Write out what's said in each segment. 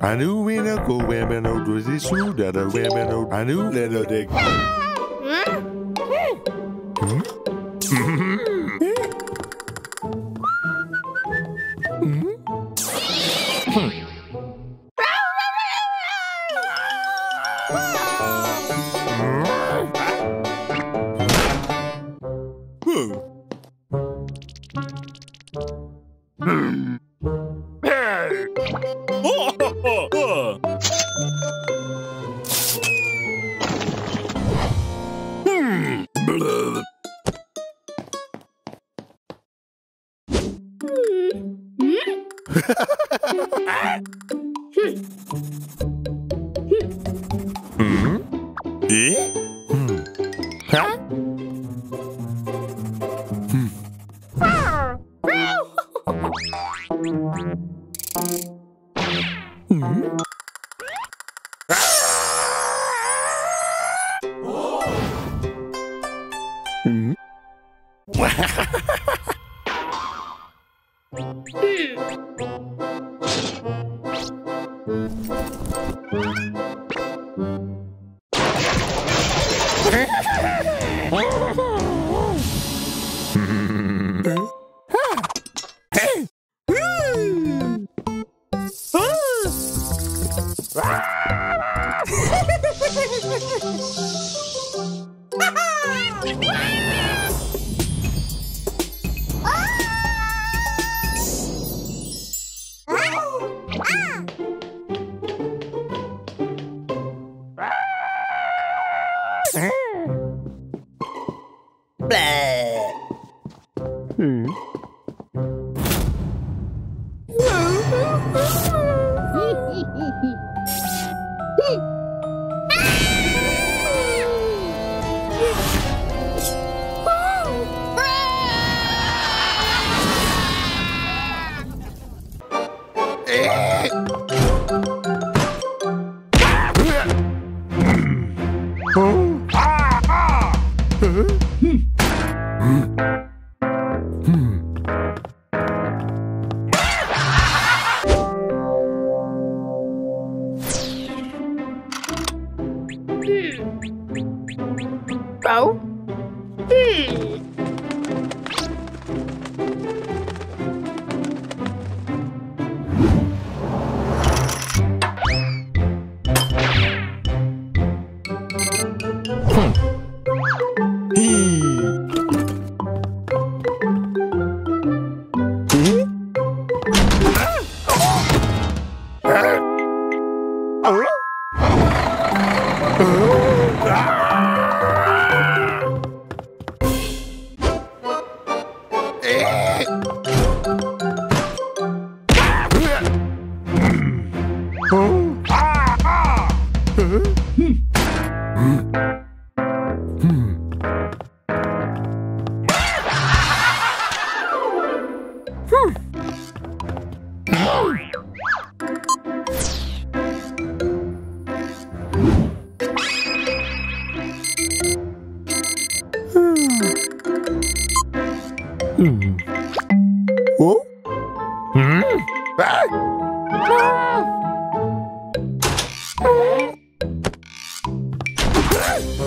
I knew we no go women out with the shoe that a women out. I knew little dick. 자? Blah.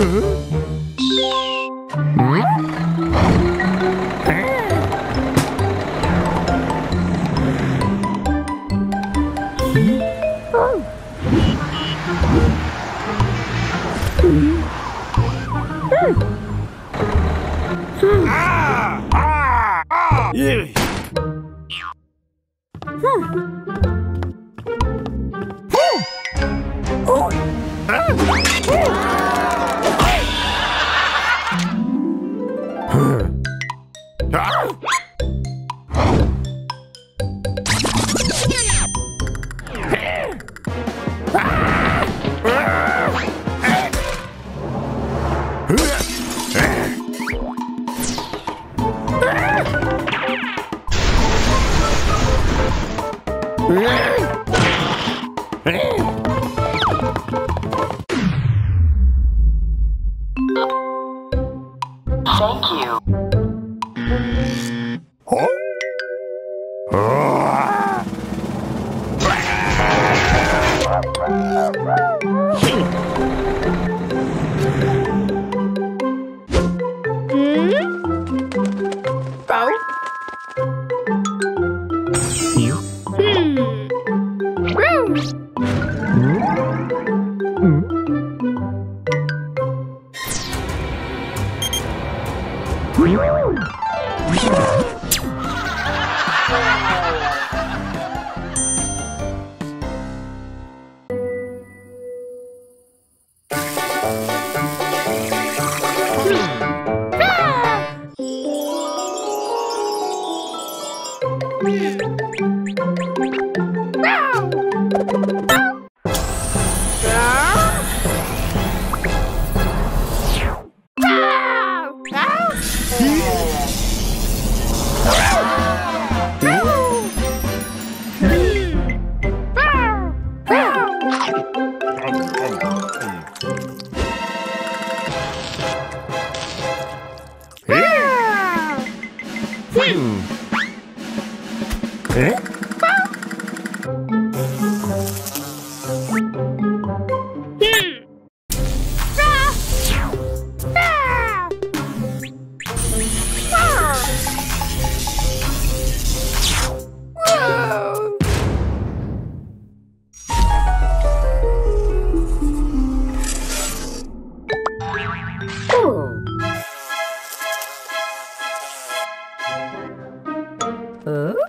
Huh? Huh? Huh? うん。Ah!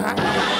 Huh?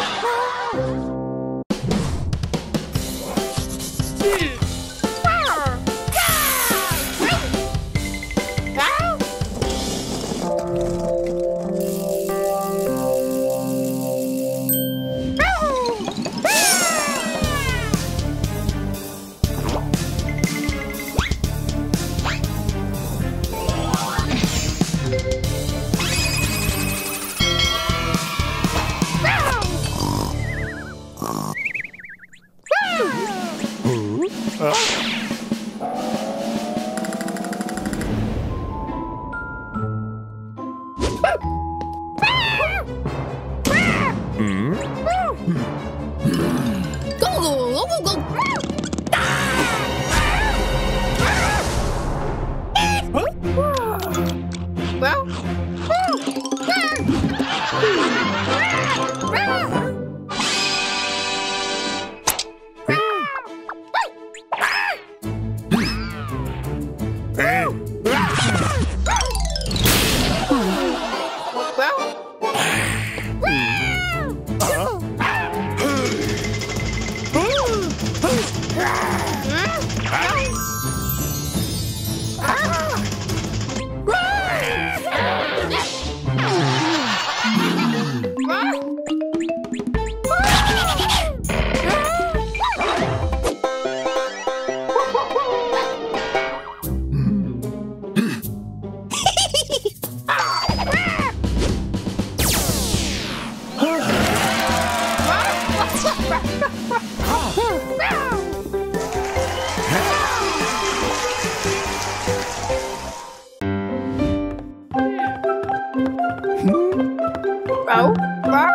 row, row,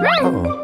row.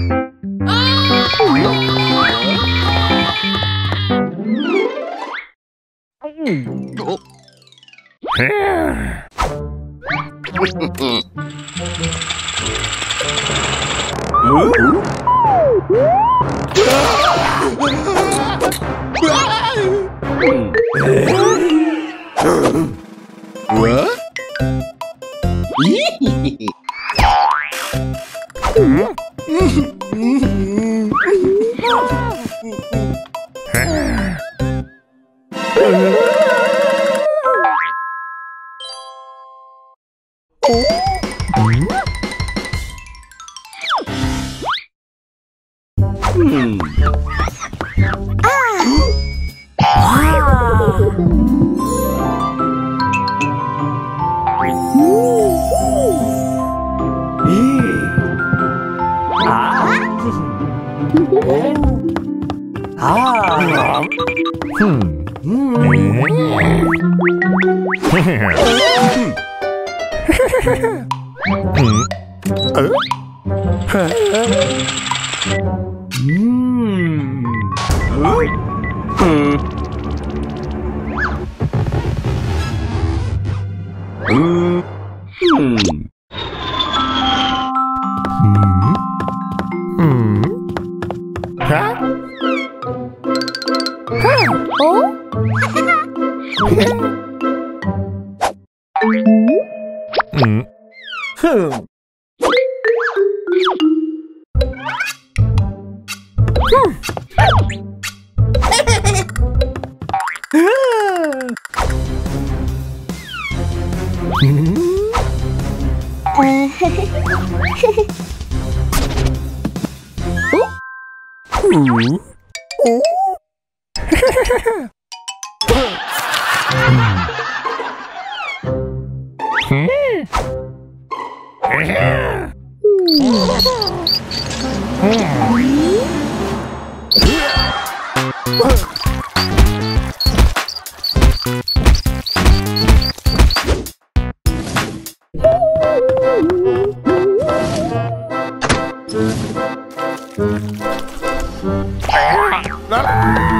Mm-hmm. Mm-hmm. Oh? Ah!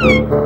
Oh?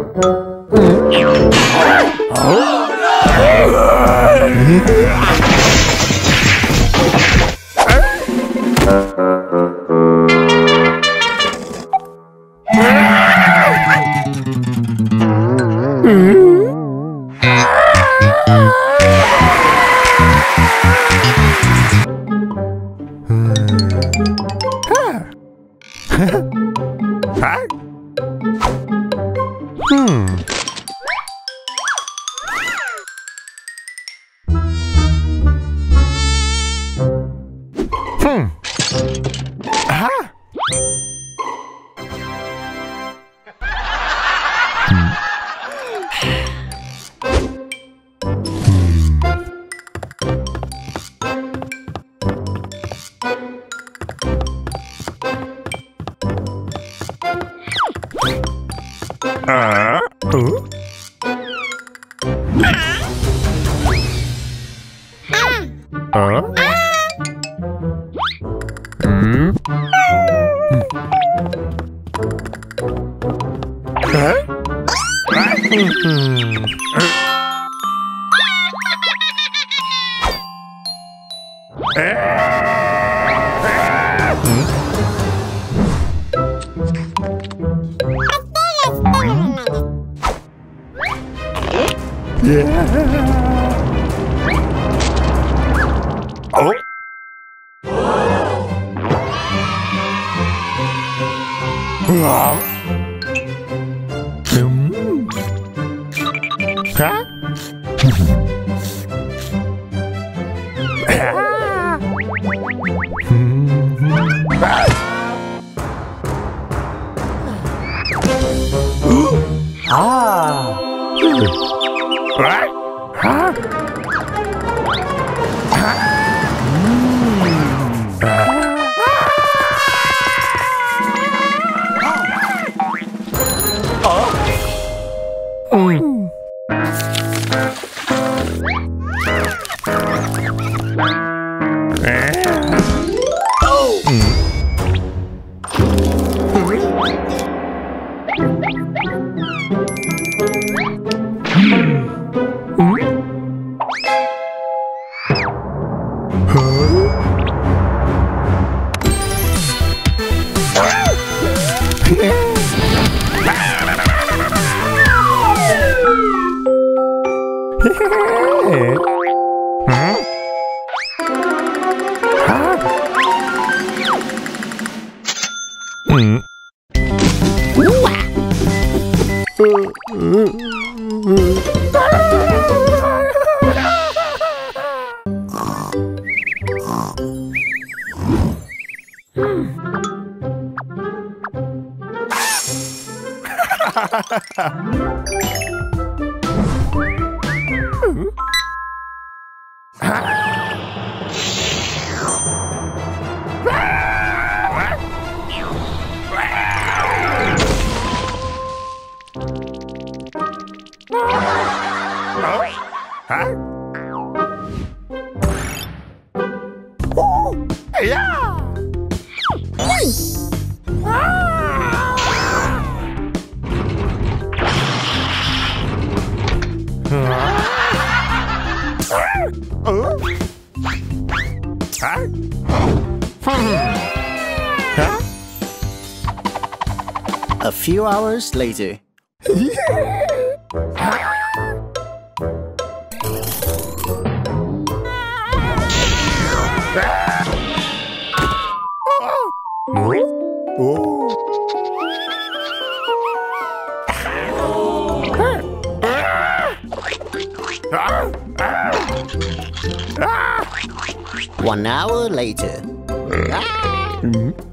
Uh, huh? Mm. A few hours later. One hour later. Mm-hmm.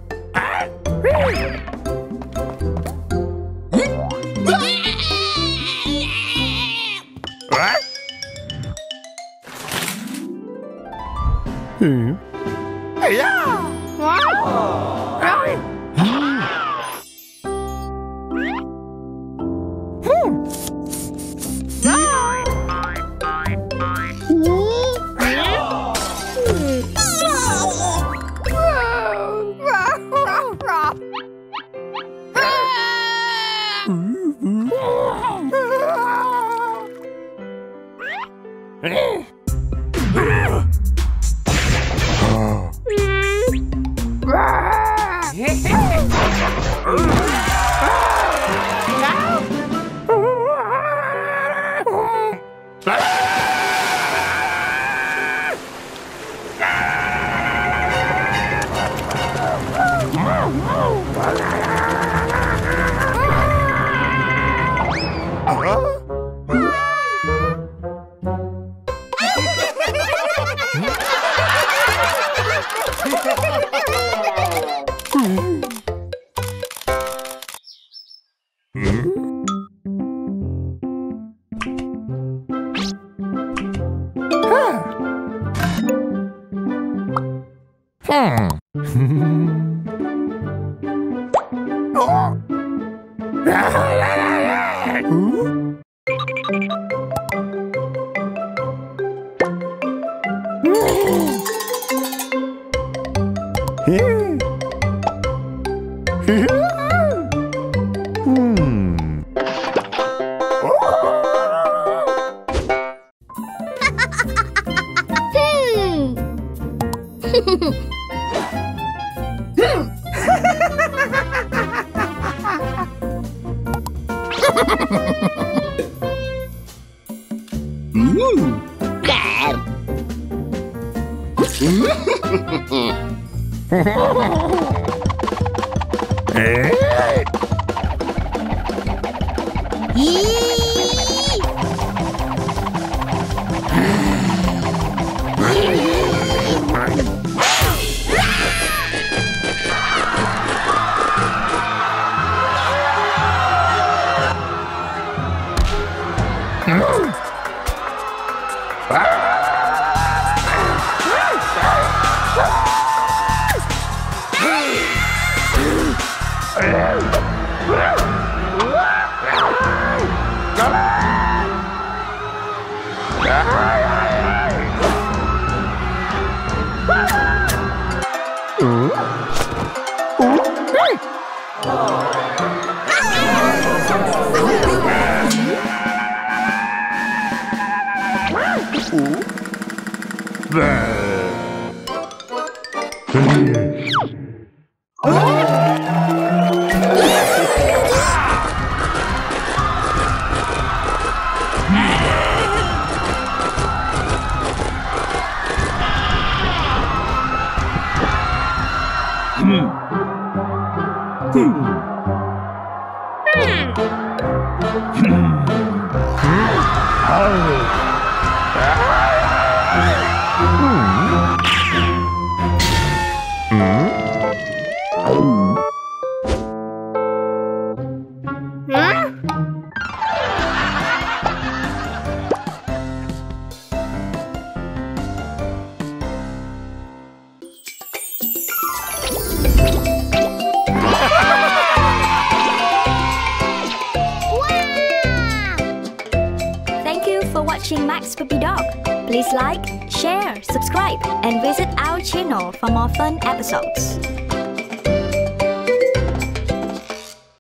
う。